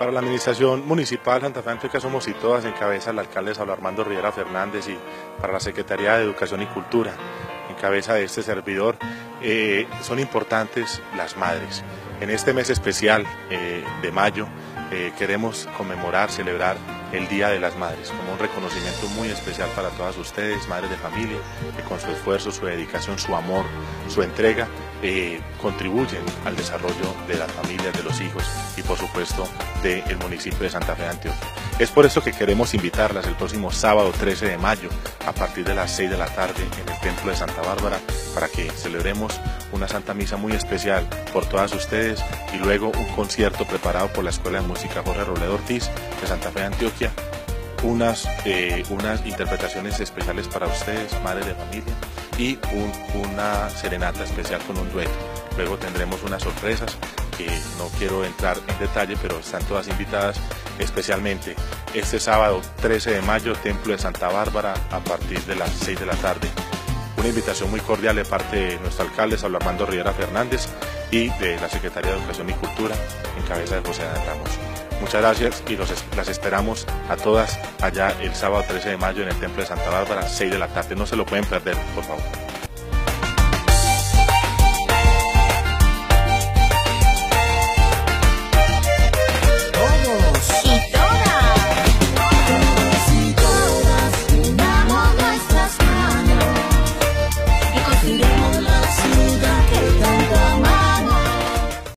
Para la administración municipal Santa Fe Antioquia somos y todas en cabeza el alcalde Saulo Armando Rivera Fernández y para la Secretaría de Educación y Cultura en cabeza de este servidor eh, son importantes las madres. En este mes especial eh, de mayo eh, queremos conmemorar, celebrar el Día de las Madres como un reconocimiento muy especial para todas ustedes, madres de familia, que con su esfuerzo, su dedicación, su amor, su entrega contribuyen al desarrollo de las familias, de los hijos y por supuesto del municipio de Santa Fe de Antioquia. Es por eso que queremos invitarlas el próximo sábado 13 de mayo a partir de las 6 de la tarde en el Templo de Santa Bárbara para que celebremos una Santa Misa muy especial por todas ustedes y luego un concierto preparado por la Escuela de Música Jorge Robledo Ortiz de Santa Fe de Antioquia, unas, eh, unas interpretaciones especiales para ustedes, madres de familia, y una serenata especial con un dueto. Luego tendremos unas sorpresas que no quiero entrar en detalle, pero están todas invitadas especialmente este sábado 13 de mayo, Templo de Santa Bárbara, a partir de las 6 de la tarde. Una invitación muy cordial de parte de nuestro alcalde, Saulo Armando Rivera Fernández, y de la Secretaría de Educación y Cultura, en cabeza de José Adán Ramos. Muchas gracias y las esperamos a todas allá el sábado 13 de mayo en el Templo de Santa Bárbara, 6 de la tarde. No se lo pueden perder, por favor.